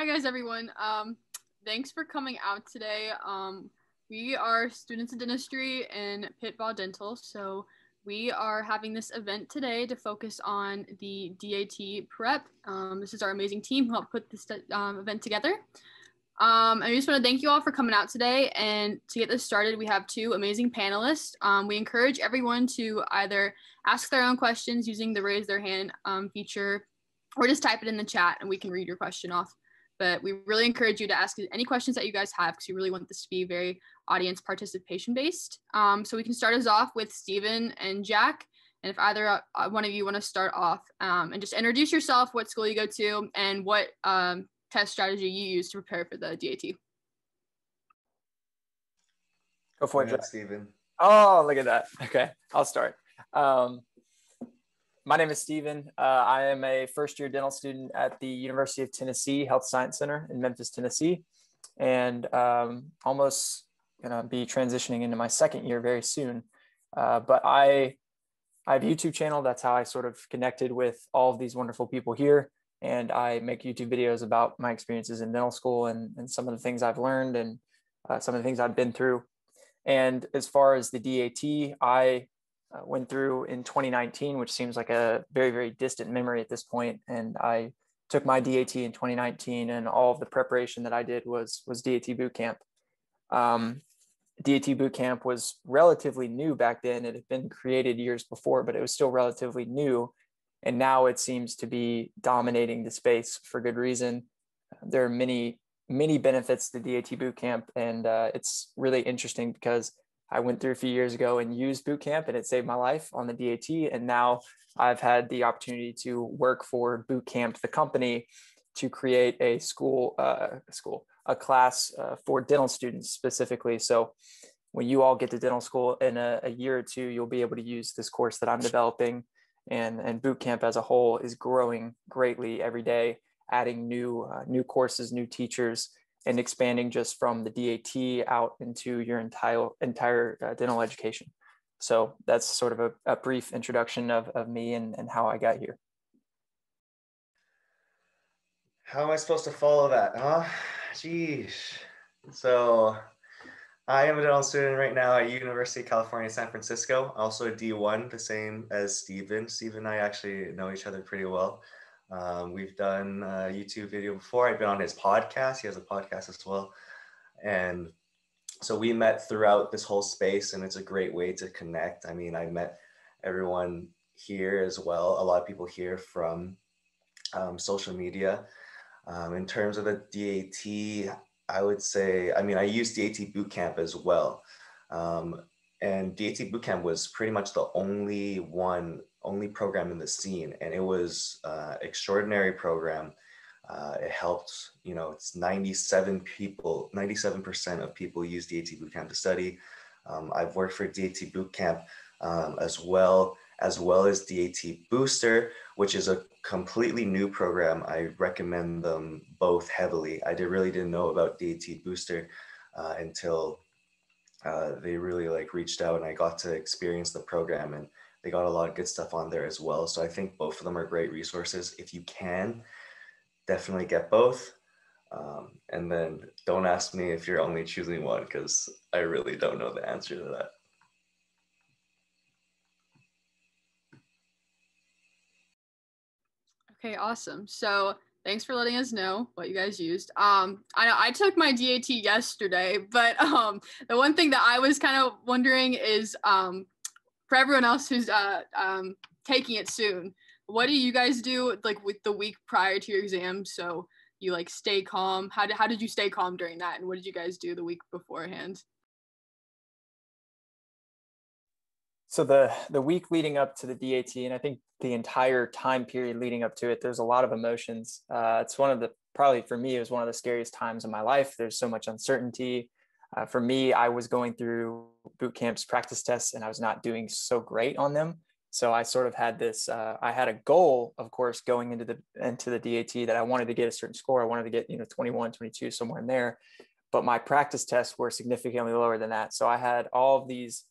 Hi guys, everyone. Um, thanks for coming out today. Um, we are students of dentistry in Pitball Dental, so we are having this event today to focus on the DAT prep. Um, this is our amazing team who helped put this um, event together. Um, we just want to thank you all for coming out today. And to get this started, we have two amazing panelists. Um, we encourage everyone to either ask their own questions using the raise their hand um, feature or just type it in the chat and we can read your question off. But we really encourage you to ask any questions that you guys have because we really want this to be very audience participation based. Um, so we can start us off with Stephen and Jack. And if either uh, one of you want to start off um, and just introduce yourself, what school you go to, and what um, test strategy you use to prepare for the DAT. Go for it, Stephen. Oh, look at that. Okay, I'll start. Um, my name is Stephen. Uh, I am a first year dental student at the University of Tennessee Health Science Center in Memphis, Tennessee, and um, almost gonna be transitioning into my second year very soon. Uh, but I, I have a YouTube channel. That's how I sort of connected with all of these wonderful people here and I make YouTube videos about my experiences in dental school and, and some of the things I've learned and uh, some of the things I've been through. And as far as the DAT, I uh, went through in 2019, which seems like a very, very distant memory at this point. And I took my DAT in 2019, and all of the preparation that I did was was DAT boot camp. Um, DAT boot camp was relatively new back then. It had been created years before, but it was still relatively new and now it seems to be dominating the space for good reason. There are many, many benefits to DAT bootcamp, and uh, it's really interesting because I went through a few years ago and used bootcamp, and it saved my life on the DAT. And now I've had the opportunity to work for Bootcamp, the company, to create a school, uh, school, a class uh, for dental students specifically. So when you all get to dental school in a, a year or two, you'll be able to use this course that I'm developing and and boot camp as a whole is growing greatly every day adding new uh, new courses new teachers and expanding just from the DAT out into your entire entire uh, dental education so that's sort of a, a brief introduction of, of me and, and how I got here how am I supposed to follow that huh Jeez. so I am a dental student right now at University of California, San Francisco. Also a D1, the same as Stephen. Stephen and I actually know each other pretty well. Um, we've done a YouTube video before. I've been on his podcast. He has a podcast as well. And so we met throughout this whole space, and it's a great way to connect. I mean, I met everyone here as well, a lot of people here from um, social media. Um, in terms of the DAT, I would say, I mean, I used DAT Bootcamp as well. Um, and DAT Bootcamp was pretty much the only one, only program in the scene. And it was uh, extraordinary program. Uh, it helped, you know, it's 97 people, 97% of people use DAT Bootcamp to study. Um, I've worked for DAT Bootcamp um, as well, as well as DAT Booster, which is a completely new program. I recommend them both heavily. I did, really didn't know about DAT Booster uh, until uh, they really like reached out and I got to experience the program and they got a lot of good stuff on there as well. So I think both of them are great resources. If you can, definitely get both. Um, and then don't ask me if you're only choosing one because I really don't know the answer to that. Okay, awesome. So thanks for letting us know what you guys used. Um, I know I took my DAT yesterday, but um, the one thing that I was kind of wondering is um, for everyone else who's uh, um, taking it soon, what do you guys do like with the week prior to your exam? So you like stay calm. How did how did you stay calm during that, and what did you guys do the week beforehand? So the the week leading up to the DAT, and I think the entire time period leading up to it, there's a lot of emotions. Uh, it's one of the probably for me it was one of the scariest times in my life. There's so much uncertainty. Uh, for me, I was going through boot camps, practice tests, and I was not doing so great on them. So I sort of had this. Uh, I had a goal, of course, going into the into the DAT that I wanted to get a certain score. I wanted to get you know 21, 22, somewhere in there. But my practice tests were significantly lower than that. So I had all of these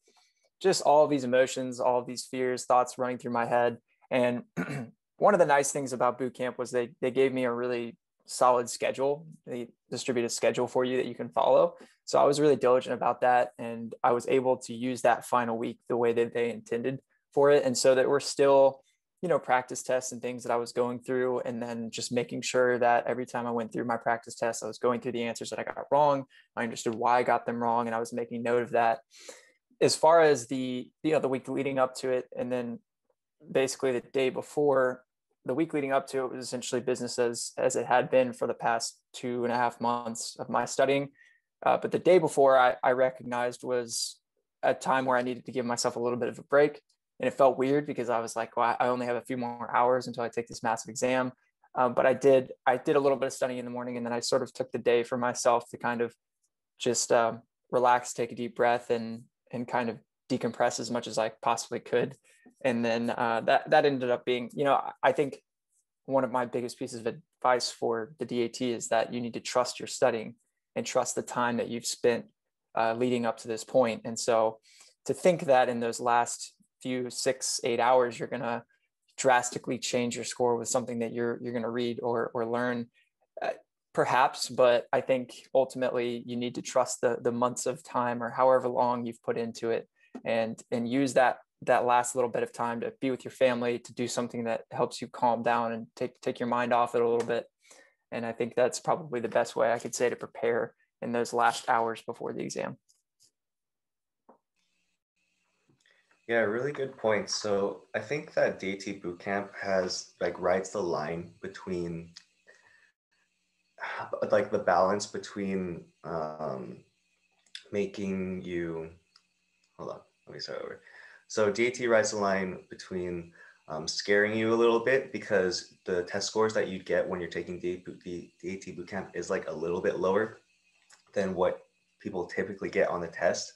just all of these emotions, all of these fears, thoughts running through my head. And one of the nice things about boot camp was they they gave me a really solid schedule. They distribute a schedule for you that you can follow. So I was really diligent about that. And I was able to use that final week the way that they intended for it. And so that we're still, you know, practice tests and things that I was going through. And then just making sure that every time I went through my practice tests, I was going through the answers that I got wrong. I understood why I got them wrong. And I was making note of that. As far as the, you know, the week leading up to it, and then basically the day before, the week leading up to it was essentially business as as it had been for the past two and a half months of my studying. Uh, but the day before, I, I recognized was a time where I needed to give myself a little bit of a break, and it felt weird because I was like, well, I only have a few more hours until I take this massive exam. Um, but I did I did a little bit of studying in the morning, and then I sort of took the day for myself to kind of just um, relax, take a deep breath, and and kind of decompress as much as I possibly could and then uh, that that ended up being you know i think one of my biggest pieces of advice for the dat is that you need to trust your studying and trust the time that you've spent uh, leading up to this point. and so to think that in those last few six eight hours you're to drastically change your score with something that you're you're to read or or learn perhaps but i think ultimately you need to trust the the months of time or however long you've put into it and and use that that last little bit of time to be with your family to do something that helps you calm down and take take your mind off it a little bit. And i think that's probably the best way i could say to prepare in those last hours before the exam. Yeah really good point. So i think that dat bootcamp has like rides the line between like the balance between um, making you hold on let me start over so DAT rides the line between um, scaring you a little bit because the test scores that you get when you're taking the DAT bootcamp is like a little bit lower than what people typically get on the test.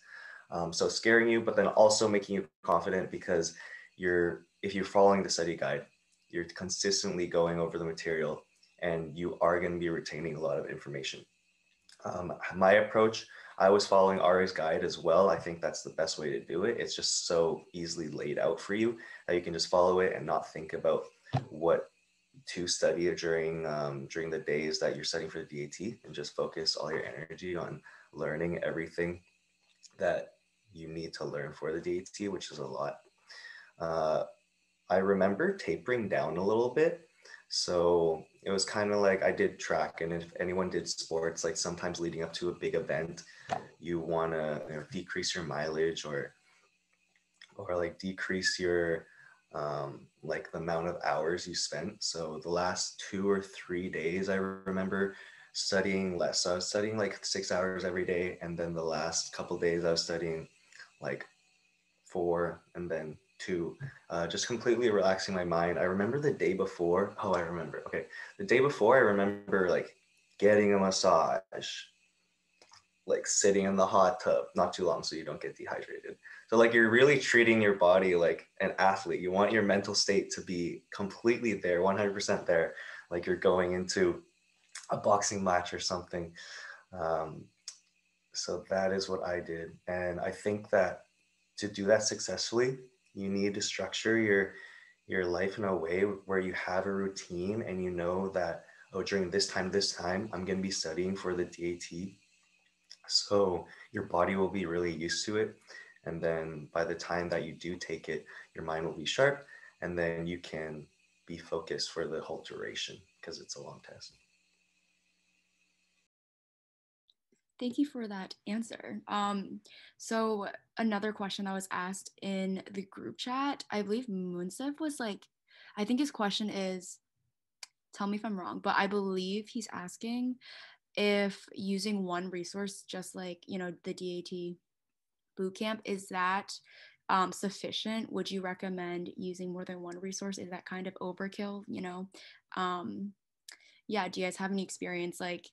Um, so scaring you, but then also making you confident because you're if you're following the study guide, you're consistently going over the material and you are going to be retaining a lot of information. Um, my approach I was following Ari's guide as well. I think that's the best way to do it. It's just so easily laid out for you that you can just follow it and not think about what to study during um, during the days that you're studying for the DAT and just focus all your energy on learning everything that you need to learn for the DAT, which is a lot. Uh, I remember tapering down a little bit so it was kind of like I did track, and if anyone did sports, like sometimes leading up to a big event, you want to you know, decrease your mileage or or like decrease your um, like the amount of hours you spent. So the last two or three days, I remember studying less. So I was studying like six hours every day, and then the last couple days I was studying like four, and then to uh, just completely relaxing my mind. I remember the day before. Oh, I remember. Okay. The day before, I remember like getting a massage, like sitting in the hot tub, not too long so you don't get dehydrated. So, like, you're really treating your body like an athlete. You want your mental state to be completely there, 100% there, like you're going into a boxing match or something. Um, so, that is what I did. And I think that to do that successfully, you need to structure your your life in a way where you have a routine and you know that oh during this time this time i'm going to be studying for the dat so your body will be really used to it. And then by the time that you do take it your mind will be sharp and then you can be focused for the whole duration because it's a long test Thank you for that answer. Um, so another question that was asked in the group chat, I believe Munsif was like, I think his question is, tell me if I'm wrong, but I believe he's asking if using one resource, just like you know the DAT bootcamp, is that um, sufficient? Would you recommend using more than one resource? Is that kind of overkill? You know, um, yeah. Do you guys have any experience like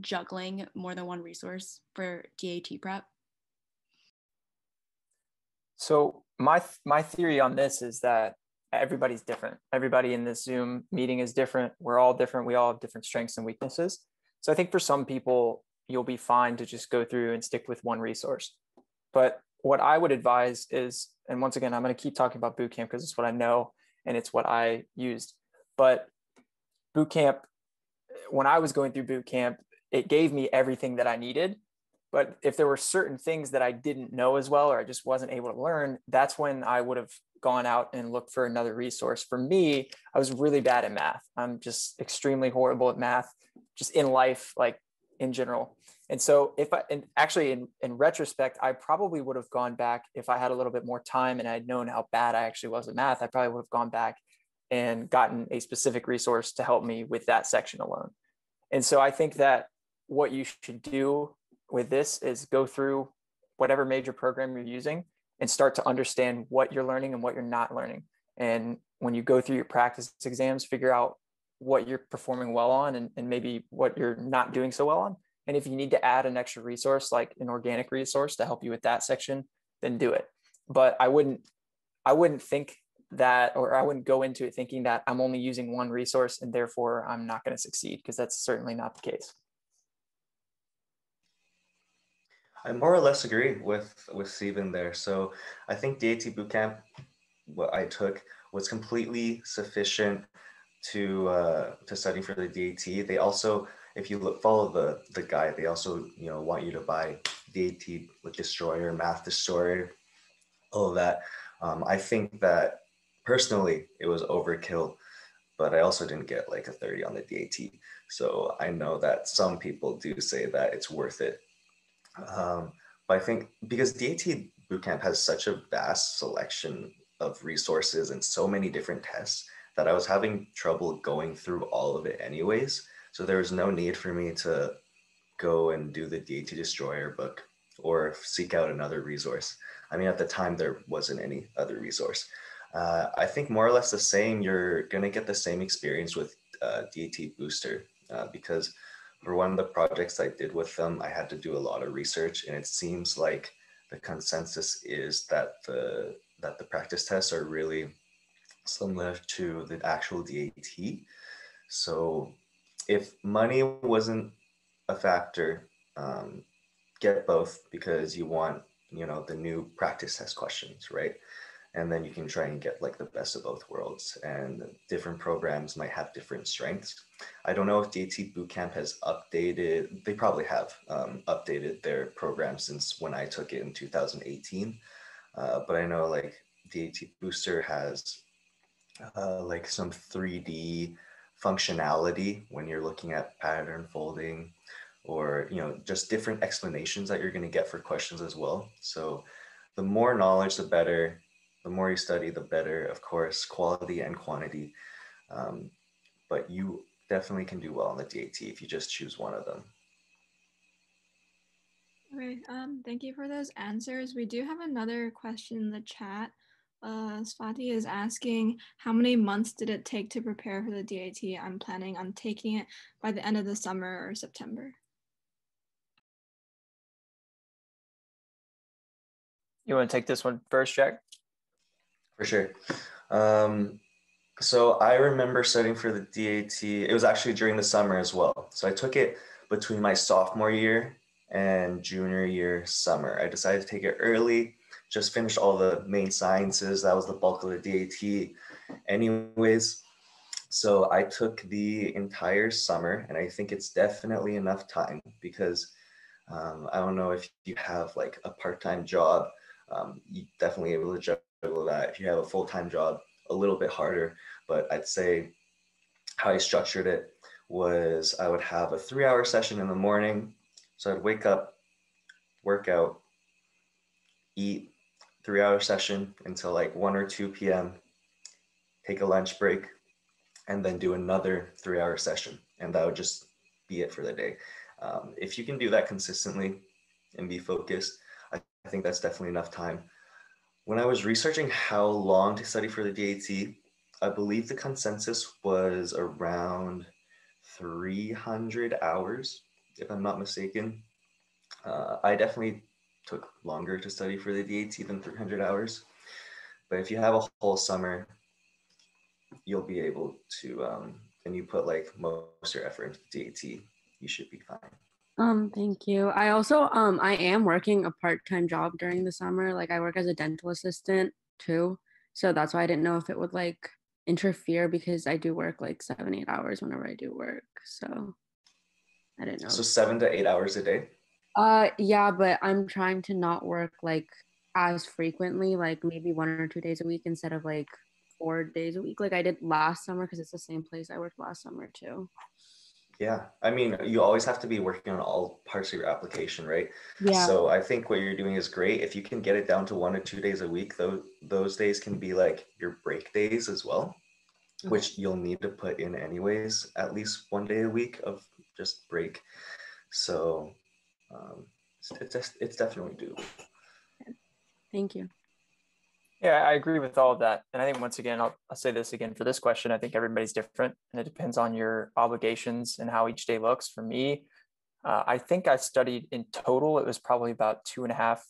juggling more than one resource for DAT prep? So my my theory on this is that everybody's different. Everybody in this Zoom meeting is different. We're all different. We all have different strengths and weaknesses. So I think for some people you'll be fine to just go through and stick with one resource. But what I would advise is, and once again, I'm going to keep talking about bootcamp because it's what I know and it's what I used. But bootcamp when I was going through boot camp, it gave me everything that I needed. But if there were certain things that I didn't know as well, or I just wasn't able to learn, that's when I would have gone out and looked for another resource. For me, I was really bad at math. I'm just extremely horrible at math, just in life, like in general. And so if I, and actually in, in retrospect, I probably would have gone back if I had a little bit more time and I'd known how bad I actually was at math, I probably would have gone back and gotten a specific resource to help me with that section alone. And so I think that what you should do with this is go through whatever major program you're using and start to understand what you're learning and what you're not learning. And when you go through your practice exams, figure out what you're performing well on and, and maybe what you're not doing so well on. And if you need to add an extra resource, like an organic resource to help you with that section, then do it. But I wouldn't, I wouldn't think that, or I wouldn't go into it thinking that I'm only using one resource and therefore I'm not going to succeed because that's certainly not the case. I more or less agree with with Stephen there. So I think DAT bootcamp, what I took was completely sufficient to uh, to study for the DAT. They also, if you look follow the the guide, they also you know want you to buy DAT with Destroyer, Math Destroyer, all of that. Um, I think that personally it was overkill, but I also didn't get like a 30 on the DAT. So I know that some people do say that it's worth it um, but I think because DAT Bootcamp has such a vast selection of resources and so many different tests that I was having trouble going through all of it anyways. So there was no need for me to go and do the DAT Destroyer book or seek out another resource. I mean, at the time, there wasn't any other resource. Uh, I think more or less the same, you're going to get the same experience with uh, DAT Booster uh, because for one of the projects I did with them, I had to do a lot of research, and it seems like the consensus is that the that the practice tests are really similar to the actual DAT. So if money wasn't a factor, um, get both because you want you know the new practice test questions, right? And then you can try and get like the best of both worlds and different programs might have different strengths. I don't know if dat bootcamp has updated they probably have um, updated their program since when i took it in 2018 uh, but i know like dat booster has uh, like some 3d functionality when you're looking at pattern folding or you know just different explanations that you're going to get for questions as well. So the more knowledge the better the more you study, the better, of course, quality and quantity. Um, but you definitely can do well on the DAT if you just choose one of them. Okay, um, thank you for those answers. We do have another question in the chat. Uh, Swati is asking, how many months did it take to prepare for the DAT? I'm planning on taking it by the end of the summer or September. You want to take this one first, Jack? For sure. Um, so I remember studying for the DAT. It was actually during the summer as well. So I took it between my sophomore year and junior year summer. I decided to take it early, just finished all the main sciences. That was the bulk of the DAT. Anyways, so I took the entire summer, and I think it's definitely enough time because um, I don't know if you have like a part time job, um, definitely able to that. If you have a full time job, a little bit harder. But I'd say how I structured it was I would have a three hour session in the morning. So I'd wake up, work out, eat, three hour session until like 1 or 2 p.m., take a lunch break, and then do another three hour session. And that would just be it for the day. Um, if you can do that consistently and be focused, I, I think that's definitely enough time when I was researching how long to study for the DAT, I believe the consensus was around 300 hours, if I'm not mistaken. Uh, I definitely took longer to study for the DAT than 300 hours. But if you have a whole summer, you'll be able to, um, and you put like most of your effort into the DAT, you should be fine. Um, thank you. I also um I am working a part-time job during the summer. Like I work as a dental assistant too. So that's why I didn't know if it would like interfere because I do work like seven, eight hours whenever I do work. So I didn't know. So seven to eight hours a day. Uh, yeah, but I'm trying to not work like as frequently, like maybe one or two days a week instead of like four days a week, like I did last summer because it's the same place I worked last summer too. Yeah, I mean, you always have to be working on all parts of your application, right? Yeah. So I think what you're doing is great. If you can get it down to one or two days a week, though those days can be like your break days as well, Okay. which you'll need to put in anyways, at least one day a week of just break. So um, it's it's, it's definitely doable. Thank you. Yeah, I agree with all of that. And I think once again, I'll, I'll say this again for this question. I think everybody's different and it depends on your obligations and how each day looks. For me, uh, I think I studied in total, it was probably about two and a half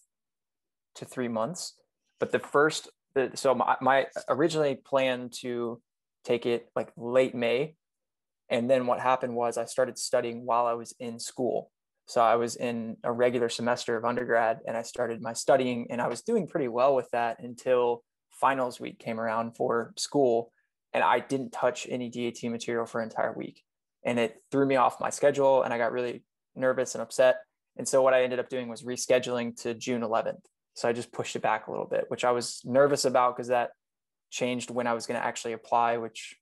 to three months. But the first, so my, my originally planned to take it like late May. And then what happened was I started studying while I was in school. So I was in a regular semester of undergrad and I started my studying and I was doing pretty well with that until finals week came around for school and I didn't touch any DAT material for an entire week. And it threw me off my schedule and I got really nervous and upset. And so what I ended up doing was rescheduling to June 11th. So I just pushed it back a little bit, which I was nervous about because that changed when I was going to actually apply, which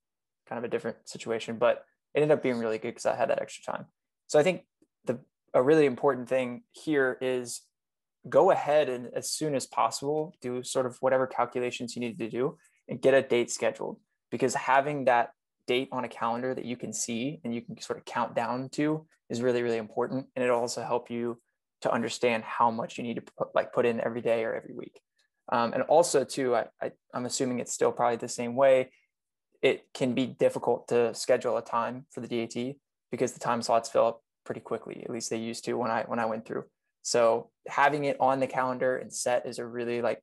kind of a different situation, but it ended up being really good because I had that extra time. So I think a really important thing here is go ahead and as soon as possible do sort of whatever calculations you need to do and get a date scheduled because having that date on a calendar that you can see and you can sort of count down to is really really important. And it'll also help you to understand how much you need to put, like put in every day or every week. Um, and also too I, I i'm assuming it's still probably the same way. It can be difficult to schedule a time for the dat because the time slots fill up pretty quickly. At least they used to when I when I went through. So having it on the calendar and set is a really like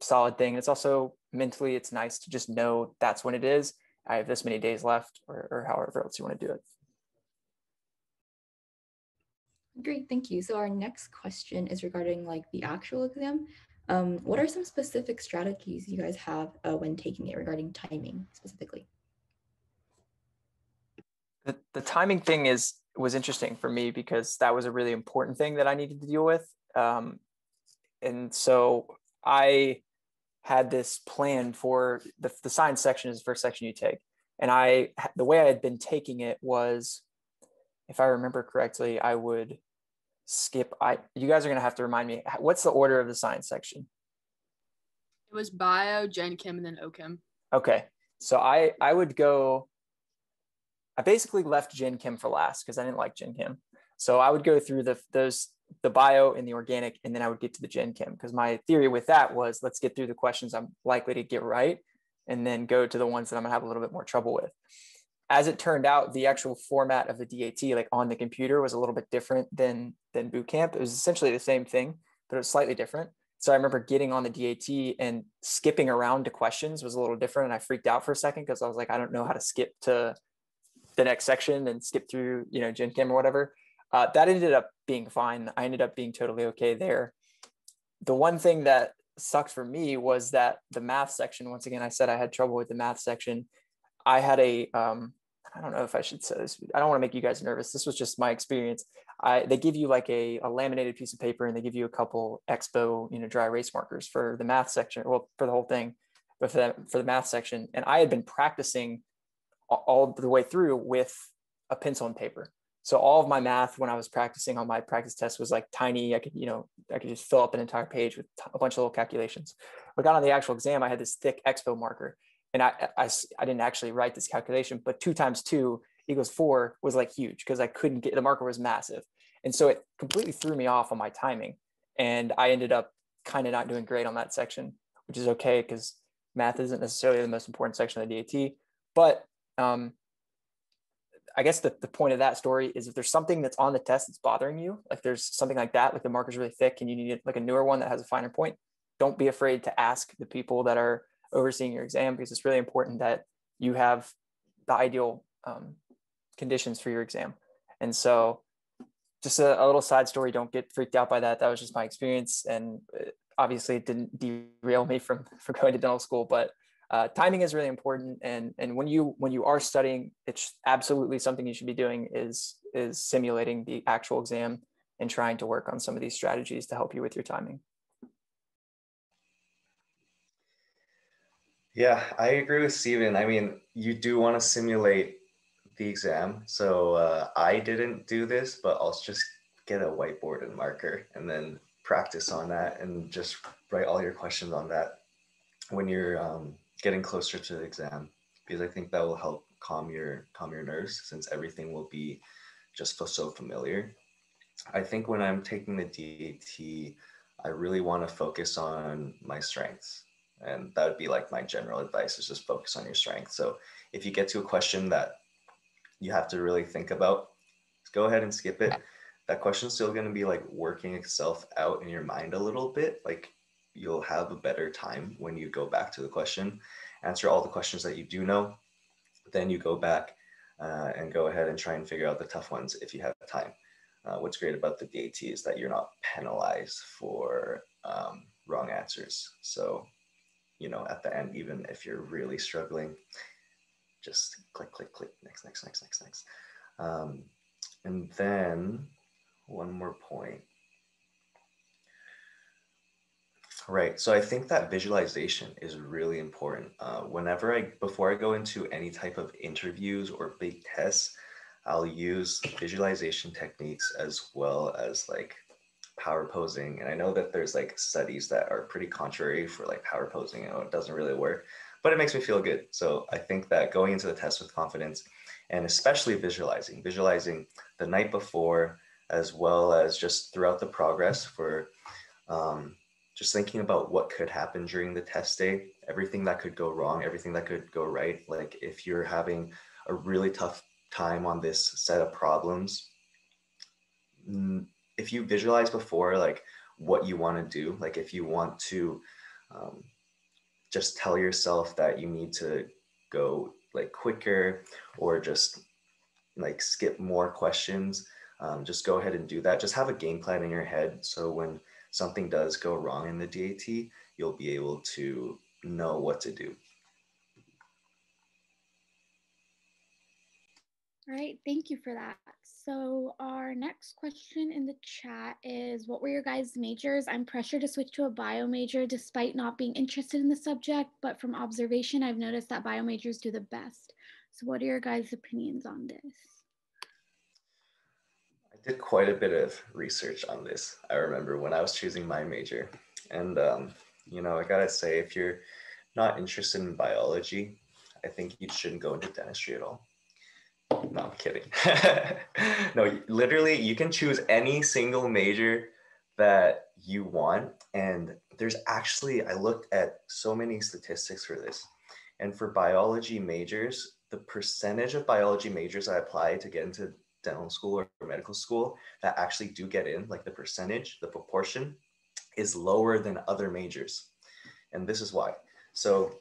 solid thing. It's also mentally it's nice to just know that's when it is. I have this many days left, or, or however else you want to do it. Great, thank you. So our next question is regarding like the actual exam. Um, what are some specific strategies you guys have uh, when taking it regarding timing specifically? The, the timing thing is was interesting for me because that was a really important thing that I needed to deal with. Um, and so I had this plan for the, the science section is the first section you take. And I, the way I had been taking it was, if I remember correctly, I would skip. I, you guys are going to have to remind me, what's the order of the science section? It was bio, Gen Chem, and then OChem. Okay. So I, I would go I basically left Gen Chem for last because I didn't like Gen Chem. So I would go through the those the bio and the organic, and then I would get to the Gen Chem because my theory with that was let's get through the questions I'm likely to get right, and then go to the ones that I'm gonna have a little bit more trouble with. As it turned out, the actual format of the DAT, like on the computer, was a little bit different than than boot camp. It was essentially the same thing, but it was slightly different. So I remember getting on the DAT and skipping around to questions was a little different, and I freaked out for a second because I was like, I don't know how to skip to the next section and skip through, you know, Gen Chem or whatever. Uh, that ended up being fine. I ended up being totally okay there. The one thing that sucked for me was that the math section, once again, I said I had trouble with the math section. I had a, um, I don't know if I should say this. I don't want to make you guys nervous. This was just my experience. I, they give you like a, a laminated piece of paper and they give you a couple expo, you know, dry erase markers for the math section, well, for the whole thing, but for for the math section. And I had been practicing all the way through with a pencil and paper. So all of my math when I was practicing on my practice test was like tiny. I could, you know, I could just fill up an entire page with a bunch of little calculations. But got on the actual exam, I had this thick expo marker and I, I, I didn't actually write this calculation, but two times two equals four was like huge because I couldn't get, the marker was massive. And so it completely threw me off on my timing. And I ended up kind of not doing great on that section, which is okay because math isn't necessarily the most important section of the DAT. But um, I guess the, the point of that story is if there's something that's on the test that's bothering you, like there's something like that, like the marker's really thick and you need like a newer one that has a finer point, don't be afraid to ask the people that are overseeing your exam because it's really important that you have the ideal um, conditions for your exam. And so just a, a, little side story, don't get freaked out by that. That was just my experience. And uh, obviously it didn't derail me from, from going to dental school, but uh, timing is really important and and when you when you are studying it's absolutely something you should be doing is is simulating the actual exam and trying to work on some of these strategies to help you with your timing. Yeah i agree with stephen. I mean you do want to simulate the exam so uh, i didn't do this but i'll just get a whiteboard and marker and then practice on that and just write all your questions on that. When you're um, getting closer to the exam because I think that will help calm your calm your nerves since everything will be just so familiar. I think when I'm taking the DAT, I really want to focus on my strengths. And that would be like my general advice is just focus on your strengths. So if you get to a question that you have to really think about, go ahead and skip it. That question's still going to be like working itself out in your mind a little bit. Like you'll have a better time when you go back to the question, answer all the questions that you do know. Then you go back uh, and go ahead and try and figure out the tough ones if you have time. Uh, what's great about the DAT is that you're not penalized for um, wrong answers. So, you know, at the end, even if you're really struggling, just click, click, click, next, next, next, next, next. Um, and then one more point. Right. So I think that visualization is really important. Uh, whenever I, before I go into any type of interviews or big tests, I'll use visualization techniques as well as like power posing. And I know that there's like studies that are pretty contrary for like power posing, it doesn't really work, but it makes me feel good. So I think that going into the test with confidence and especially visualizing, visualizing the night before, as well as just throughout the progress for, um, just thinking about what could happen during the test day, everything that could go wrong, everything that could go right. Like if you're having a really tough time on this set of problems, if you visualize before, like what you want to do, like if you want to um, just tell yourself that you need to go like quicker or just like skip more questions, um, just go ahead and do that. Just have a game plan in your head. So when something does go wrong in the DAT, you'll be able to know what to do. All right, thank you for that. So our next question in the chat is, what were your guys' majors? I'm pressured to switch to a bio major despite not being interested in the subject, but from observation, I've noticed that bio majors do the best. So what are your guys' opinions on this? Did quite a bit of research on this. I remember when I was choosing my major. And, um, you know, I gotta say, if you're not interested in biology, I think you shouldn't go into dentistry at all. No, I'm kidding. no, literally, you can choose any single major that you want. And there's actually, I looked at so many statistics for this. And for biology majors, the percentage of biology majors I apply to get into dental school or medical school that actually do get in, like the percentage, the proportion is lower than other majors. And this is why. So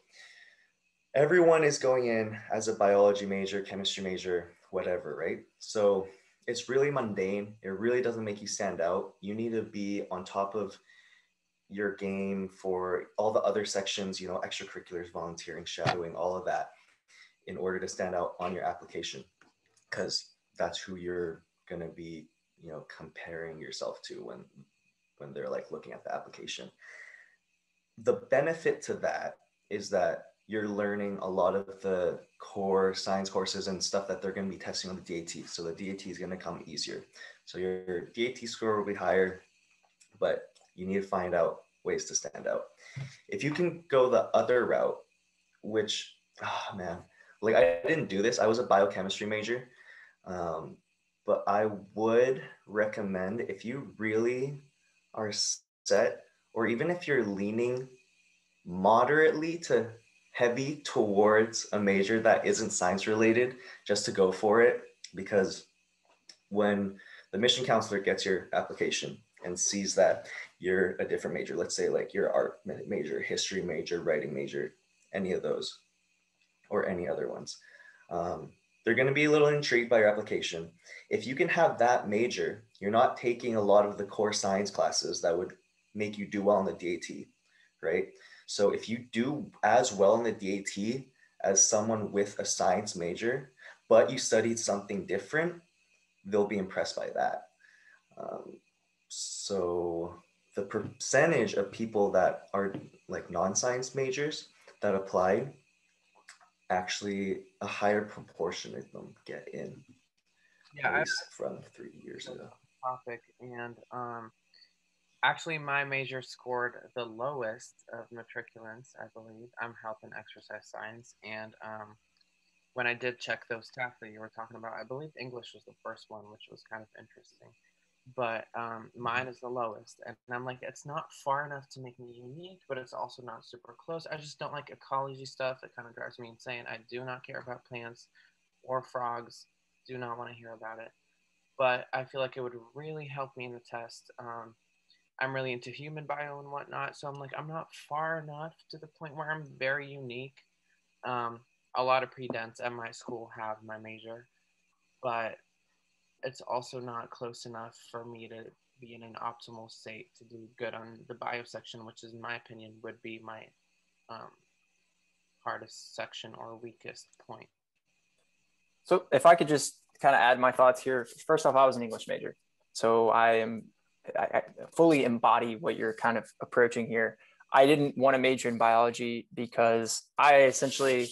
everyone is going in as a biology major, chemistry major, whatever, right? So it's really mundane. It really doesn't make you stand out. You need to be on top of your game for all the other sections, you know, extracurriculars, volunteering, shadowing, all of that in order to stand out on your application. Because that's who you're going to be you know comparing yourself to when when they're like looking at the application the benefit to that is that you're learning a lot of the core science courses and stuff that they're going to be testing on the DAT. So the DAT is going to come easier. So your DAT score will be higher, but you need to find out ways to stand out. If you can go the other route, which, oh man, like I didn't do this. I was a biochemistry major. Um, but I would recommend if you really are set, or even if you're leaning moderately to heavy towards a major that isn't science related, just to go for it. Because when the mission counselor gets your application and sees that you're a different major, let's say like your art major, history major, writing major, any of those, or any other ones. Um, they're going to be a little intrigued by your application. If you can have that major, you're not taking a lot of the core science classes that would make you do well on the DAT, right? So if you do as well in the DAT as someone with a science major, but you studied something different, they'll be impressed by that. Um, so the percentage of people that are like non-science majors that apply, actually a higher proportion of them get in. Yeah, at least from three years ago. Topic and um, actually, my major scored the lowest of matriculants, I believe. I'm health and exercise science, and um, when I did check those stats that you were talking about, I believe English was the first one, which was kind of interesting. But um, mine is the lowest, and I'm like, it's not far enough to make me unique, but it's also not super close. I just don't like ecology stuff. It kind of drives me insane. I do not care about plants or frogs. Do not want to hear about it. But I feel like it would really help me in the test. Um, I'm really into human bio and whatnot, so I'm like, I'm not far enough to the point where I'm very unique. Um, a lot of pre-dents at my school have my major, but it's also not close enough for me to be in an optimal state to do good on the bio section, which is in my opinion would be my um, hardest section or weakest point. So if I could just kind of add my thoughts here. First off, I was an English major, so I am I, I fully embody what you're kind of approaching here. I didn't want to major in biology because I essentially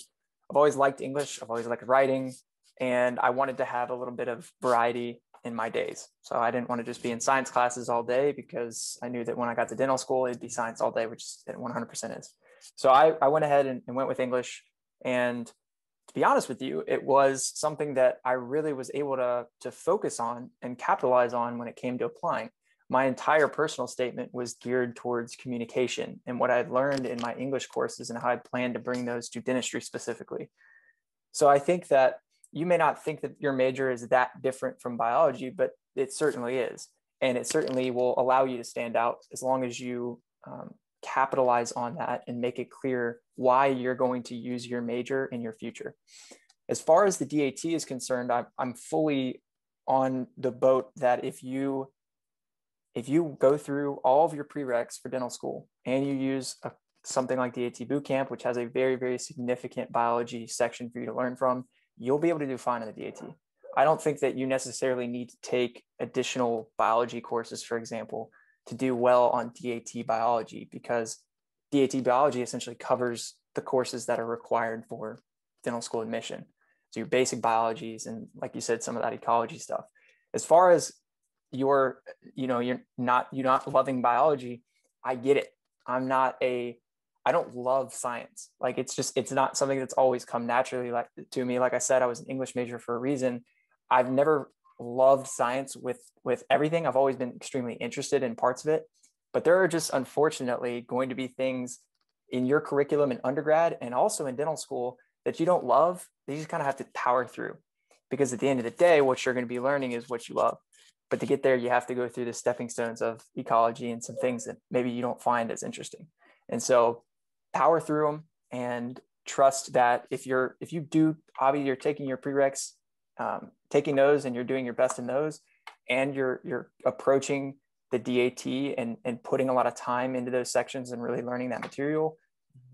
I've always liked English. I've always liked writing, and I wanted to have a little bit of variety in my days. So I didn't want to just be in science classes all day because I knew that when I got to dental school, it'd be science all day, which it 100% is. So I, I went ahead and, and went with English. And to be honest with you, it was something that I really was able to, to focus on and capitalize on when it came to applying. My entire personal statement was geared towards communication and what I'd learned in my English courses and how I planned to bring those to dentistry specifically. So I think that you may not think that your major is that different from biology, but it certainly is. And it certainly will allow you to stand out as long as you um, capitalize on that and make it clear why you're going to use your major in your future. As far as the DAT is concerned, I'm, I'm fully on the boat that if you if you go through all of your prereqs for dental school and you use a, something like DAT Bootcamp, which has a very, very significant biology section for you to learn from, you'll be able to do fine in the DAT. I don't think that you necessarily need to take additional biology courses, for example, to do well on DAT biology because DAT biology essentially covers the courses that are required for dental school admission. So your basic biologies and like you said, some of that ecology stuff. As far as your, you know, you're not you're not loving biology, I get it. I'm not a I don't love science. Like it's just it's not something that's always come naturally like to me. Like I said, I was an English major for a reason. I've never loved science with with everything. I've always been extremely interested in parts of it, but there are just unfortunately going to be things in your curriculum in undergrad and also in dental school that you don't love. That you just kind of have to power through, because at the end of the day, what you're going to be learning is what you love. But to get there, you have to go through the stepping stones of ecology and some things that maybe you don't find as interesting. And so power through them and trust that if you're if you do obviously you're taking your prereqs um, taking those and you're doing your best in those and you're you're approaching the dat and and putting a lot of time into those sections and really learning that material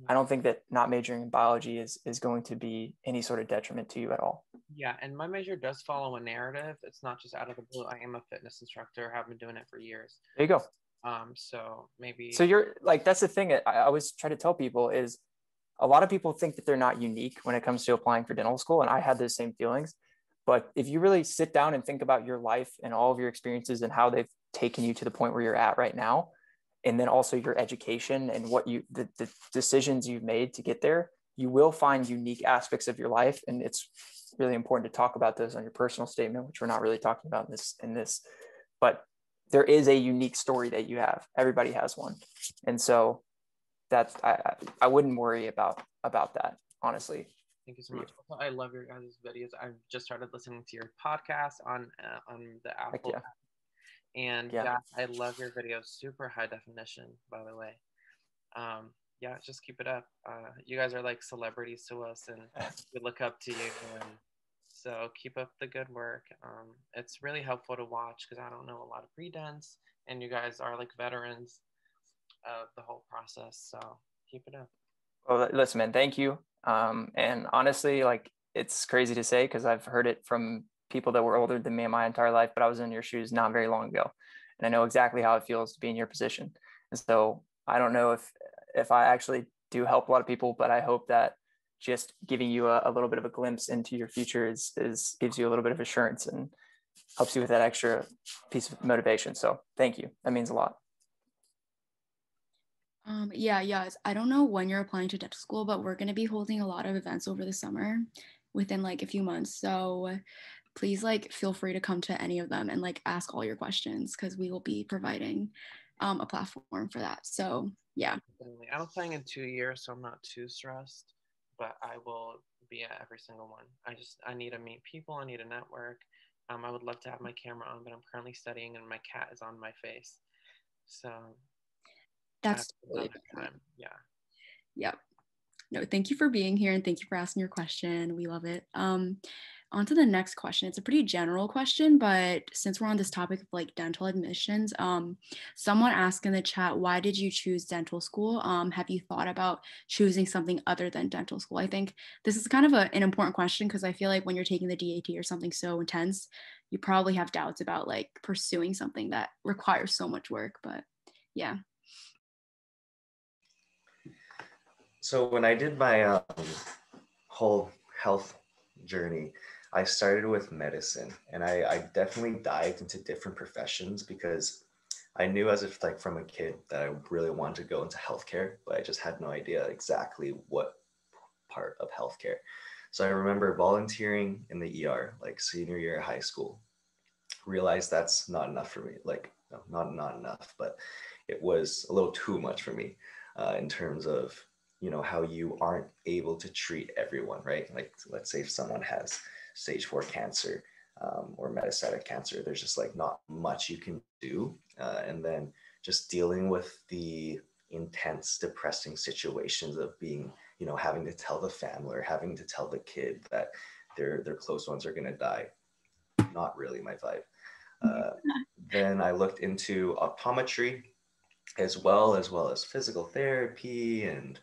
i don't think that not majoring in biology is is going to be any sort of detriment to you at all. Yeah and my major does follow a narrative. It's not just out of the blue i am a fitness instructor I have been doing it for years. There you go um, so maybe. So you're like, that's the thing that I always try to tell people is a lot of people think that they're not unique when it comes to applying for dental school. And I had those same feelings. But if you really sit down and think about your life and all of your experiences and how they've taken you to the point where you're at right now, and then also your education and what you, the, the decisions you've made to get there, you will find unique aspects of your life. And it's really important to talk about those on your personal statement, which we're not really talking about in this, in this, but there is a unique story that you have. Everybody has one, and so that's I I wouldn't worry about about that honestly. Thank you so much. Also, I love your guys' videos. I've just started listening to your podcast on uh, on the Apple, yeah. and yeah. yeah. I love your videos. Super high definition, by the way. Um, yeah, just keep it up. Uh, you guys are like celebrities to us, and we look up to you. And so keep up the good work. Um, it's really helpful to watch because I don't know a lot of pre-dents, and you guys are like veterans of the whole process. So keep it up. Well, listen, man, thank you. Um, and honestly, like it's crazy to say because I've heard it from people that were older than me in my entire life, but I was in your shoes not very long ago, and I know exactly how it feels to be in your position. And so I don't know if if I actually do help a lot of people, but I hope that just giving you a, a little bit of a glimpse into your future is is gives you a little bit of assurance and helps you with that extra piece of motivation. So thank you. That means a lot. Um, yeah, yes. I don't know when you're applying to dental school, but we're going to be holding a lot of events over the summer within like a few months. So please like feel free to come to any of them and like ask all your questions because we will be providing um, a platform for that. So yeah. I'm applying in two years, so I'm not too stressed, but I will be at every single one. I just, I need to meet people. I need a network. Um, I would love to have my camera on, but I'm currently studying and my cat is on my face. So that's totally time. Yeah. Yep. No, thank you for being here and thank you for asking your question. We love it. Um, on to the next question. It's a pretty general question, but since we're on this topic of like dental admissions, um, someone asked in the chat, why did you choose dental school? Um, have you thought about choosing something other than dental school? I think this is kind of a, an important question because I feel like when you're taking the DAT or something so intense, you probably have doubts about like pursuing something that requires so much work. But yeah. So when I did my um, whole health journey, I started with medicine and I, I definitely dived into different professions because I knew as if like from a kid that I really wanted to go into healthcare, but I just had no idea exactly what part of healthcare. So I remember volunteering in the ER, like senior year of high school. Realized that's not enough for me. Like no, not not enough, but it was a little too much for me uh, in terms of you know how you aren't able to treat everyone, right? Like let's say if someone has stage four cancer um, or metastatic cancer. There's just like not much you can do. Uh, and then just dealing with the intense, depressing situations of being, you know, having to tell the family or having to tell the kid that their their close ones are going to die. Not really my vibe. Uh, then I looked into optometry as well as well as physical therapy and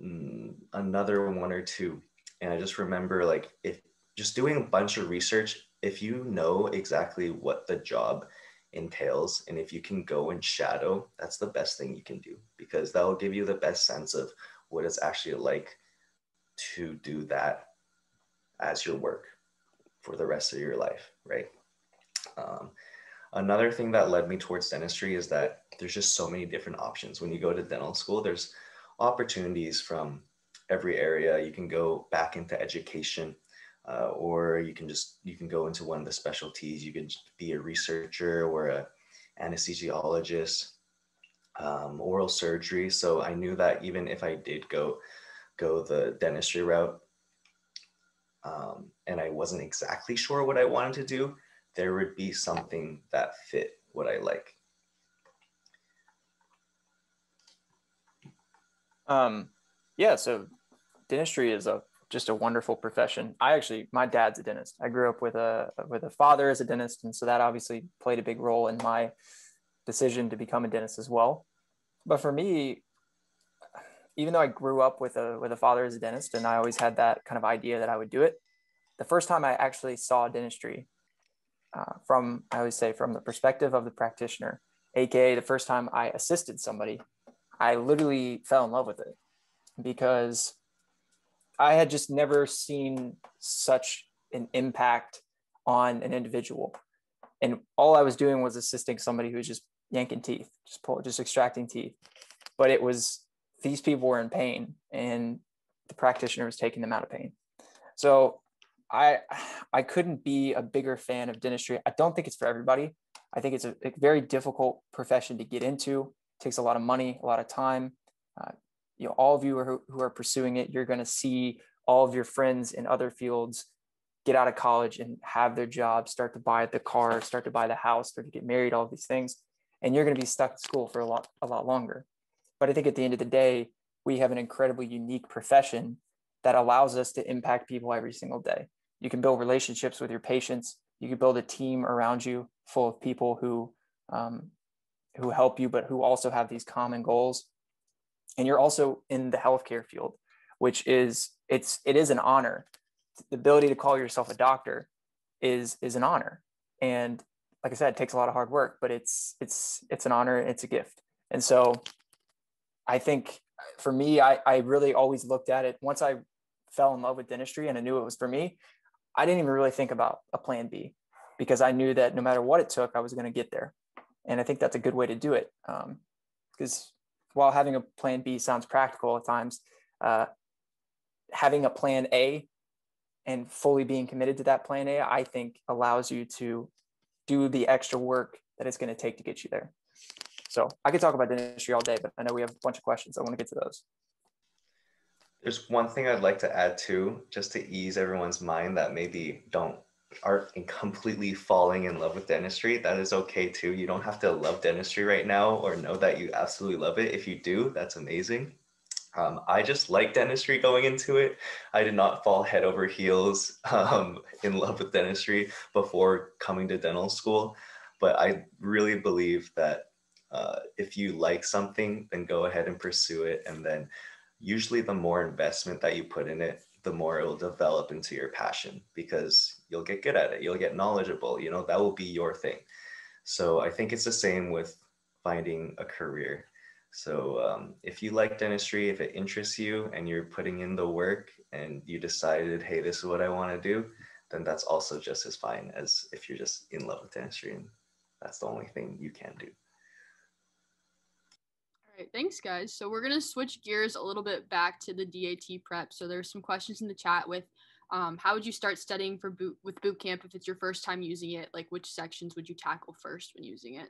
mm, another one or two and i just remember like if just doing a bunch of research, if you know exactly what the job entails and if you can go and shadow, that's the best thing you can do because that will give you the best sense of what it's actually like to do that as your work for the rest of your life, right? Um, another thing that led me towards dentistry is that there's just so many different options. When you go to dental school, there's opportunities from every area. You can go back into education uh, or you can just you can go into one of the specialties. You can be a researcher or a anesthesiologist um, oral surgery. So i knew that even if i did go go the dentistry route um, and i wasn't exactly sure what i wanted to do there would be something that fit what i like. Um, yeah so dentistry is a just a wonderful profession. I actually, my dad's a dentist. I grew up with a with a father as a dentist, and so that obviously played a big role in my decision to become a dentist as well. But for me, even though I grew up with a with a father as a dentist, and I always had that kind of idea that I would do it, the first time I actually saw dentistry uh, from I always say from the perspective of the practitioner, aka the first time I assisted somebody, I literally fell in love with it because I had just never seen such an impact on an individual. And all I was doing was assisting somebody who was just yanking teeth, just pull, just extracting teeth. But it was these people were in pain and the practitioner was taking them out of pain. So I I couldn't be a bigger fan of dentistry. I don't think it's for everybody. I think it's a, a very difficult profession to get into. It takes a lot of money, a lot of time. Uh, you know all of you who, who are pursuing it you're going to see all of your friends in other fields get out of college and have their job start to buy the car start to buy the house start to get married all these things and you're going to be stuck in school for a lot a lot longer. But i think at the end of the day we have an incredibly unique profession that allows us to impact people every single day. You can build relationships with your patients. You can build a team around you full of people who um, who help you but who also have these common goals and you're also in the healthcare field, which is it's it is an honor. The ability to call yourself a doctor is is an honor, and like I said, it takes a lot of hard work, but it's it's it's an honor, it's a gift, and so I think for me, I I really always looked at it once I fell in love with dentistry and I knew it was for me. I didn't even really think about a plan B because I knew that no matter what it took, I was going to get there. And I think that's a good way to do it. Because um, while having a plan B sounds practical at times, uh, having a plan A and fully being committed to that plan A, I think allows you to do the extra work that it's going to take to get you there. So I could talk about dentistry all day, but I know we have a bunch of questions. I want to get to those. There's one thing I'd like to add too, just to ease everyone's mind that maybe don't aren't completely falling in love with dentistry. That is okay too. You don't have to love dentistry right now or know that you absolutely love it. If you do, that's amazing. Um, I just like dentistry going into it. I did not fall head over heels um, in love with dentistry before coming to dental school, but I really believe that uh, if you like something, then go ahead and pursue it. And then usually the more investment that you put in it, the more it will develop into your passion because you'll get good at it. You'll get knowledgeable. You know, that will be your thing. So I think it's the same with finding a career. So um, if you like dentistry, if it interests you and you're putting in the work and you decided, hey, this is what I want to do, then that's also just as fine as if you're just in love with dentistry and that's the only thing you can do right, thanks guys. So we're gonna switch gears a little bit back to the DAT prep. So there's some questions in the chat with um, how would you start studying for boot with boot camp if it's your first time using it? Like which sections would you tackle first when using it?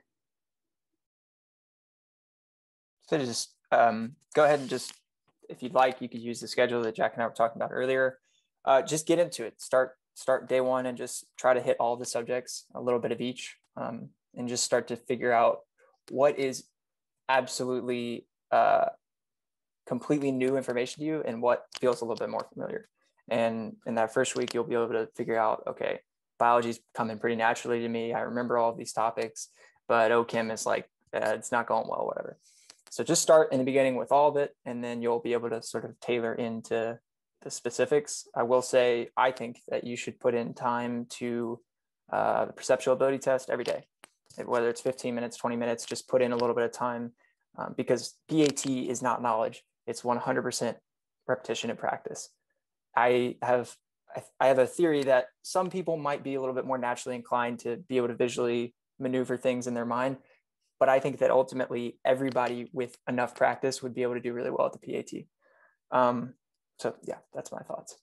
So just um, go ahead and just, if you'd like, you could use the schedule that Jack and I were talking about earlier. Uh, just get into it. Start start day one and just try to hit all the subjects, a little bit of each, um, and just start to figure out what is absolutely uh, completely new information to you and what feels a little bit more familiar. And in that first week, you'll be able to figure out, okay, biology's coming pretty naturally to me. I remember all of these topics, but OChem is like, uh, it's not going well, whatever. So just start in the beginning with all of it, and then you'll be able to sort of tailor into the specifics. I will say, I think that you should put in time to uh, the perceptual ability test every day whether it's 15 minutes, 20 minutes, just put in a little bit of time um, because PAT is not knowledge. It's 100% repetition and practice. I have I have a theory that some people might be a little bit more naturally inclined to be able to visually maneuver things in their mind, but I think that ultimately everybody with enough practice would be able to do really well at the PAT. Um, so yeah, that's my thoughts.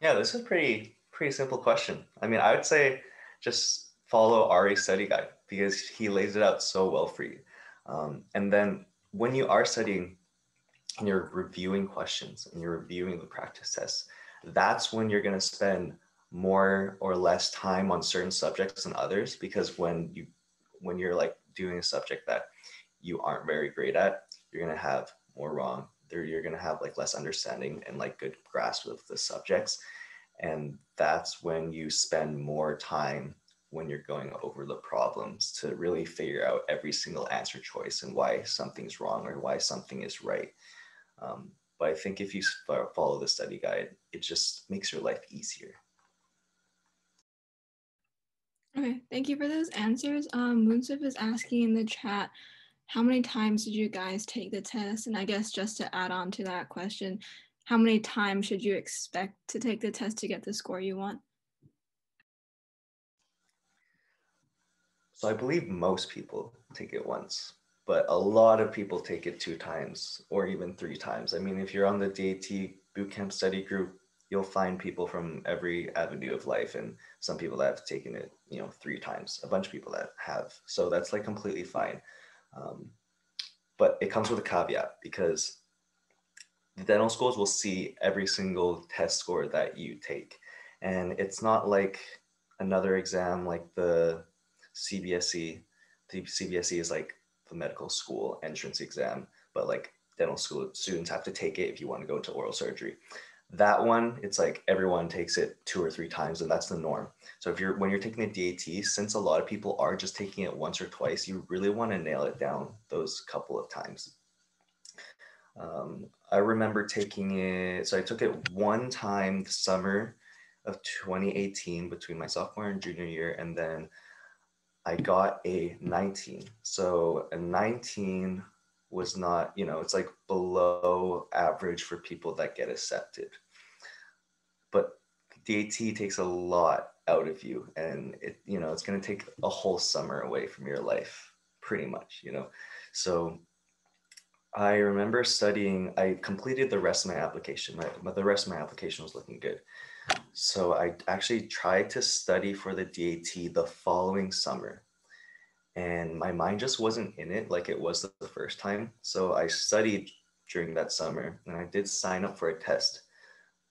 Yeah, this is pretty pretty simple question. I mean, I would say just follow Ari's study guide because he lays it out so well for you. Um, and then when you are studying and you're reviewing questions and you're reviewing the practice tests, that's when you're going to spend more or less time on certain subjects than others because when you when you're like doing a subject that you aren't very great at you're going to have more wrong there you're going to have like less understanding and like good grasp of the subjects and that's when you spend more time when you're going over the problems to really figure out every single answer choice and why something's wrong or why something is right. Um, but I think if you follow the study guide, it just makes your life easier. Okay, thank you for those answers. Um, Moonsif is asking in the chat, how many times did you guys take the test? And I guess just to add on to that question, how many times should you expect to take the test to get the score you want? So I believe most people take it once, but a lot of people take it two times or even three times. I mean, if you're on the DAT bootcamp study group, you'll find people from every avenue of life and some people that have taken it, you know, three times, a bunch of people that have. So that's like completely fine. Um, but it comes with a caveat because the dental schools will see every single test score that you take. And it's not like another exam like the CBSE. The CBSE is like the medical school entrance exam, but like dental school students have to take it if you want to go into oral surgery. That one, it's like everyone takes it two or three times, and that's the norm. So if you're when you're taking the DAT, since a lot of people are just taking it once or twice, you really want to nail it down those couple of times Um, I remember taking it, so I took it one time the summer of 2018 between my sophomore and junior year, and then I got a 19. So a 19 was not, you know, it's like below average for people that get accepted. But DAT takes a lot out of you and it, you know, it's going to take a whole summer away from your life pretty much, you know. So I remember studying, I completed the rest of my application, my, but the rest of my application was looking good. So I actually tried to study for the DAT the following summer. And my mind just wasn't in it like it was the first time. So I studied during that summer and I did sign up for a test.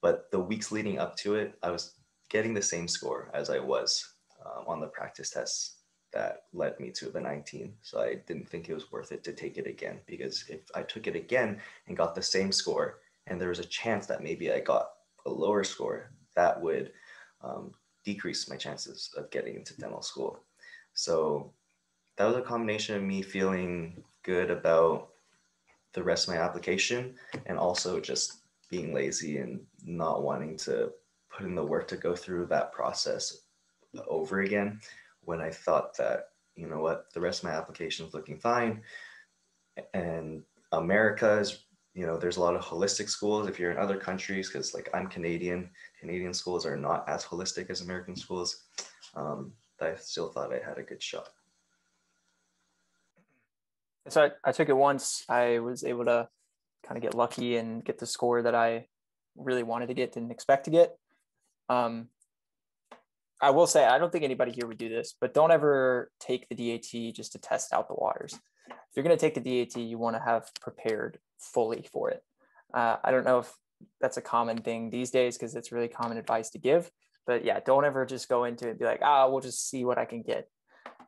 But the weeks leading up to it, I was getting the same score as I was um, on the practice tests that led me to the 19. So I didn't think it was worth it to take it again because if I took it again and got the same score, and there was a chance that maybe I got a lower score, that would um, decrease my chances of getting into dental school. So that was a combination of me feeling good about the rest of my application and also just being lazy and not wanting to put in the work to go through that process over again when I thought that, you know what, the rest of my application is looking fine. And America is, you know, there's a lot of holistic schools if you're in other countries, because like I'm Canadian, Canadian schools are not as holistic as American schools. Um, I still thought I had a good shot. So I, I took it once. I was able to kind of get lucky and get the score that I really wanted to get, didn't expect to get. Um, I will say, I don't think anybody here would do this, but don't ever take the DAT just to test out the waters. If you're going to take the DAT, you want to have prepared fully for it. Uh, I don't know if that's a common thing these days because it's really common advice to give. But yeah, don't ever just go into it and be like, ah, we'll just see what I can get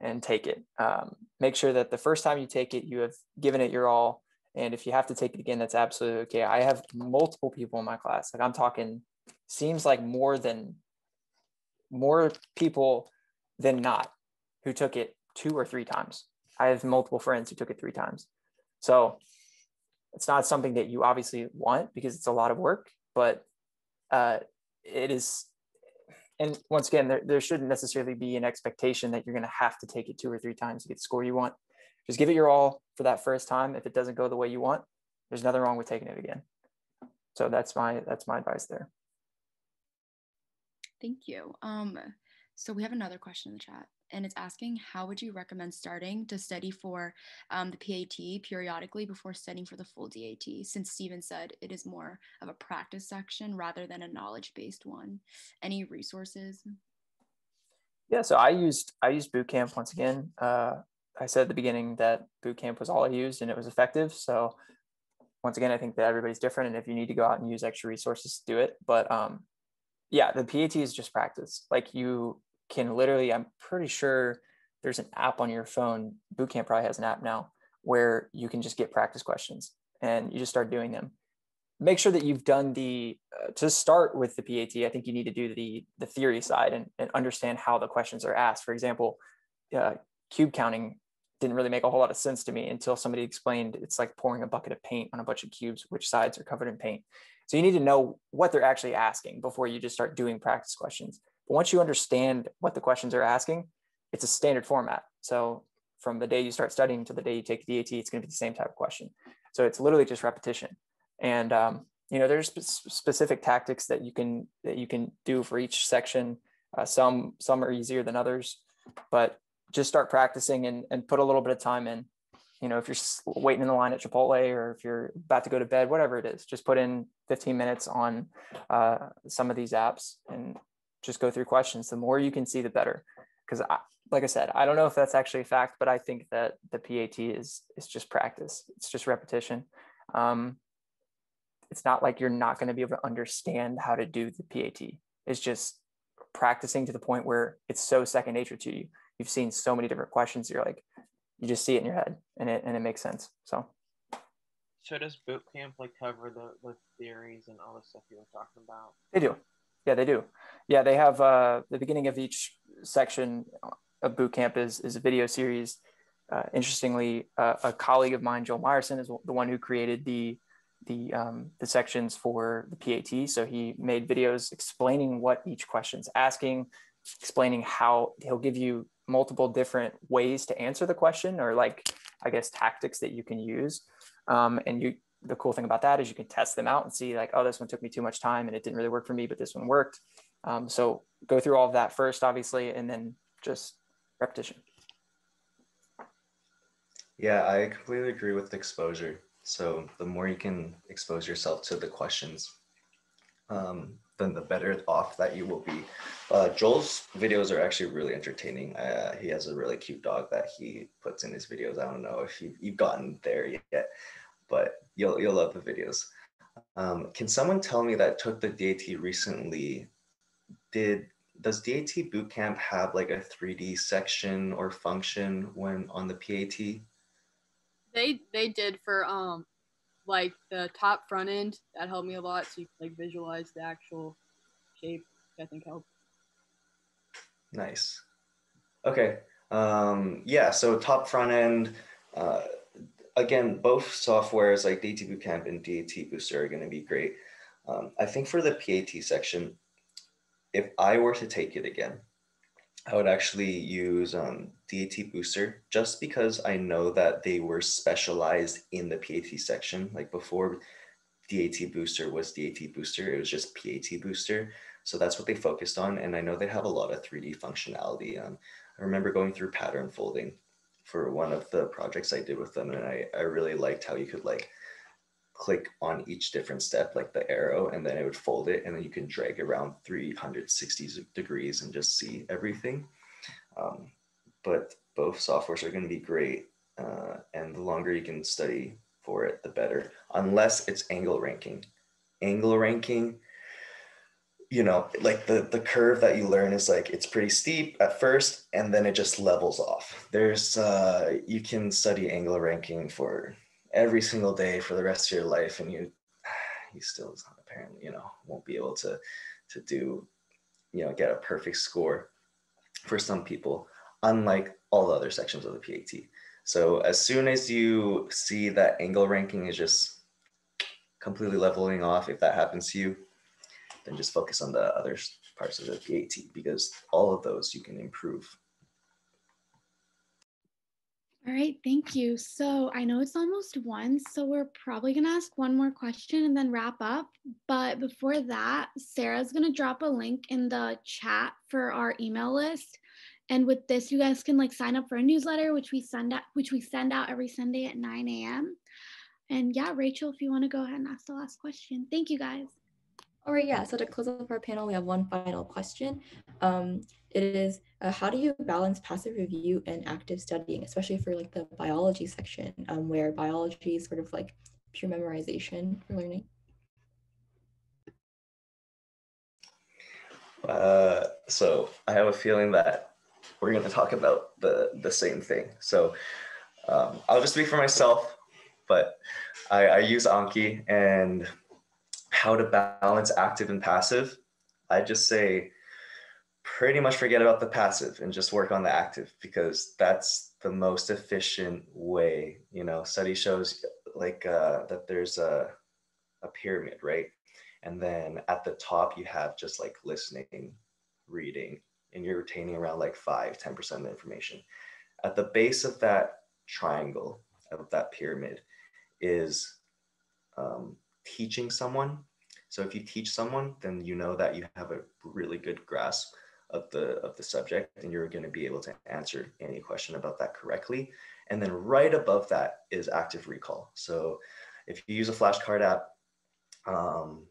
and take it. Um, make sure that the first time you take it, you have given it your all. And if you have to take it again, that's absolutely okay. I have multiple people in my class. Like I'm talking, seems like more than more people than not who took it two or three times. I have multiple friends who took it three times. So it's not something that you obviously want because it's a lot of work, but uh, it is. And once again, there, there shouldn't necessarily be an expectation that you're going to have to take it two or three times to get the score you want. Just give it your all for that first time. If it doesn't go the way you want, there's nothing wrong with taking it again. So that's my that's my advice there. Thank you. Um, so we have another question in the chat, and it's asking how would you recommend starting to study for um, the PAT periodically before studying for the full DAT? Since Stephen said it is more of a practice section rather than a knowledge-based one. Any resources? Yeah, so I used I used Bootcamp once again. Uh, I said at the beginning that Bootcamp was all I used and it was effective. So once again, I think that everybody's different, and if you need to go out and use extra resources, do it. But um, yeah, the PAT is just practice. Like you can literally, I'm pretty sure there's an app on your phone. Bootcamp probably has an app now where you can just get practice questions and you just start doing them. Make sure that you've done the uh, to start with the PAT. I think you need to do the the theory side and, and understand how the questions are asked. For example, uh, cube counting didn't really make a whole lot of sense to me until somebody explained it's like pouring a bucket of paint on a bunch of cubes, which sides are covered in paint. So you need to know what they're actually asking before you just start doing practice questions. But once you understand what the questions are asking, it's a standard format. So from the day you start studying to the day you take the DAT, it's going to be the same type of question. So it's literally just repetition. And um, you know, there's sp- specific tactics that you can that you can do for each section. Uh, some some are easier than others, but just start practicing and, and put a little bit of time in you know, if you're waiting in the line at Chipotle or if you're about to go to bed, whatever it is, just put in 15 minutes on uh, some of these apps and just go through questions. The more you can see, the better. Because, like I said, I don't know if that's actually a fact, but I think that the PAT is is just practice. It's just repetition. Um, it's not like you're not going to be able to understand how to do the PAT. It's just practicing to the point where it's so second nature to you. You've seen so many different questions. You're like, you just see it in your head and it and it makes sense. So so does boot camp like cover the, the theories and all the stuff you were talking about? They do. Yeah, they do. Yeah, they have uh, the beginning of each section of boot camp is is a video series. Uh, interestingly, uh, a colleague of mine, Joel Myerson, is the one who created the the um, the sections for the PAT. So he made videos explaining what each question's asking, explaining how he'll give you multiple different ways to answer the question or like I guess tactics that you can use. Um, and you the cool thing about that is you can test them out and see like, oh, this one took me too much time and it didn't really work for me, but this one worked. Um, so go through all of that first, obviously, and then just repetition. Yeah, I completely agree with the exposure. So the more you can expose yourself to the questions, um, then the better off that you will be. Uh, Joel's videos are actually really entertaining. Uh, he has a really cute dog that he puts in his videos. I don't know if you, you've gotten there yet, but you'll you'll love the videos. Um, can someone tell me that took the DAT recently? Did does DAT Bootcamp have like a 3D section or function when on the PAT? They they did for um like the top front end that helped me a lot so you can like visualize the actual shape i think helped nice okay um yeah so top front end uh again both softwares like dat bootcamp and dat booster are going to be great um, i think for the pat section if i were to take it again I would actually use um, DAT Booster just because I know that they were specialized in the PAT section. Like before DAT Booster was DAT Booster, it was just PAT Booster. So that's what they focused on. And I know they have a lot of 3D functionality. Um, I remember going through pattern folding for one of the projects I did with them. And I, I really liked how you could like click on each different step, like the arrow, and then it would fold it, and then you can drag around 360 degrees and just see everything. Um, but both softwares are going to be great, uh, and the longer you can study for it, the better, unless it's angle ranking. Angle ranking, you know, like the, the curve that you learn is like, it's pretty steep at first, and then it just levels off. There's, uh, you can study angle ranking for every single day for the rest of your life and you you still apparently you know won't be able to to do you know get a perfect score for some people unlike all the other sections of the PAT so as soon as you see that angle ranking is just completely leveling off if that happens to you then just focus on the other parts of the PAT because all of those you can improve all right, thank you. So I know it's almost one, so we're probably gonna ask one more question and then wrap up. But before that, Sarah's gonna drop a link in the chat for our email list. And with this, you guys can like sign up for a newsletter, which we send out, which we send out every Sunday at 9 a.m. And yeah, Rachel, if you want to go ahead and ask the last question. Thank you guys. All right, yeah. So to close up our panel, we have one final question. Um, it is uh, how do you balance passive review and active studying, especially for like the biology section, um, where biology is sort of like pure memorization for learning? Uh, so I have a feeling that we're going to talk about the the same thing. So um, I'll just speak for myself, but I, I use Anki and how to balance active and passive. I just say pretty much forget about the passive and just work on the active because that's the most efficient way. You know, study shows like uh, that there's a, a pyramid, right? And then at the top, you have just like listening, reading, and you're retaining around like five, 10% of the information. At the base of that triangle, of that pyramid, is um, teaching someone. So if you teach someone, then you know that you have a really good grasp of the of the subject and you're going to be able to answer any question about that correctly. And then right above that is active recall. So if you use a flashcard app um,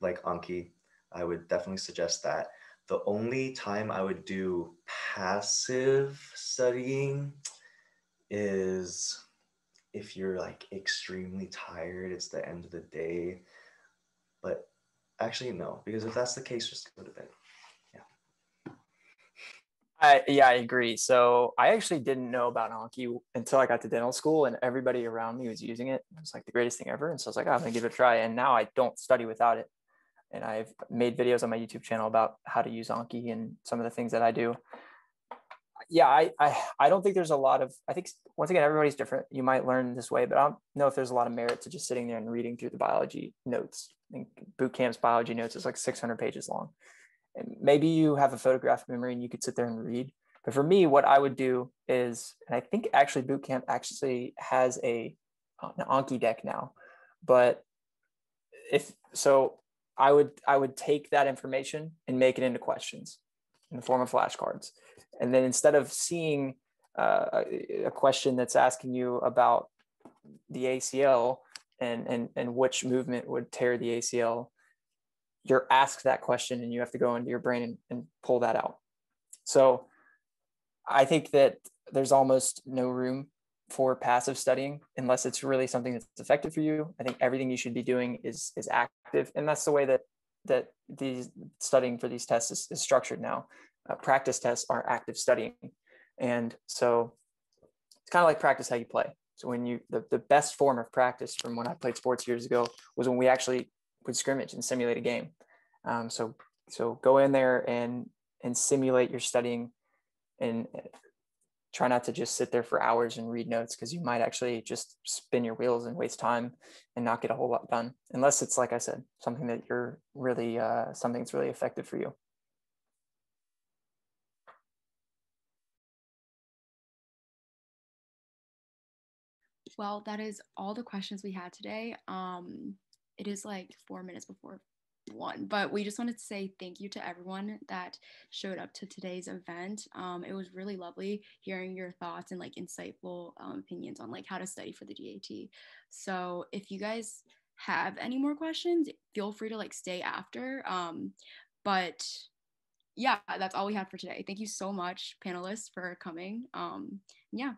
like anki i would definitely suggest that. The only time i would do passive studying is if you're like extremely tired it's the end of the day but actually no because if that's the case just go to bed Yeah. I, yeah, I agree. So I actually didn't know about Anki until I got to dental school and everybody around me was using it. It was like the greatest thing ever. And so I was like, oh, I'm gonna give it a try. And now I don't study without it. And I've made videos on my YouTube channel about how to use Anki and some of the things that I do. Yeah, I, I I don't think there's a lot of. I think once again, everybody's different. You might learn this way, but I don't know if there's a lot of merit to just sitting there and reading through the biology notes. I think boot camp's biology notes is like 600 pages long. And maybe you have a photographic memory and you could sit there and read. But for me, what I would do is, and I think actually boot camp actually has a uh, an Anki deck now, but if so, I would I would take that information and make it into questions in the form of flashcards. And then instead of seeing uh, a, question that's asking you about the ACL and, and, and which movement would tear the ACL, you're asked that question and you have to go into your brain and, and pull that out. So I think that there's almost no room for passive studying unless it's really something that's effective for you. I think everything you should be doing is is active, and that's the way that that these studying for these tests is, is structured now. Uh, practice tests are active studying. And so it's kind of like practice how you play. So when you, the, the best form of practice from when I played sports years ago was when we actually would scrimmage and simulate a game. Um, so, so go in there and, and simulate your studying and try not to just sit there for hours and read notes because you might actually just spin your wheels and waste time and not get a whole lot done unless it's like i said something that you're really uh, something that's really effective for you. Well that is all the questions we had today. Um it is like four minutes before one. But we just wanted to say thank you to everyone that showed up to today's event. Um, it was really lovely hearing your thoughts and like insightful um, opinions on like how to study for the DAT. So if you guys have any more questions, feel free to like stay after. Um, but yeah, that's all we had for today. Thank you so much, panelists, for coming. Um, yeah.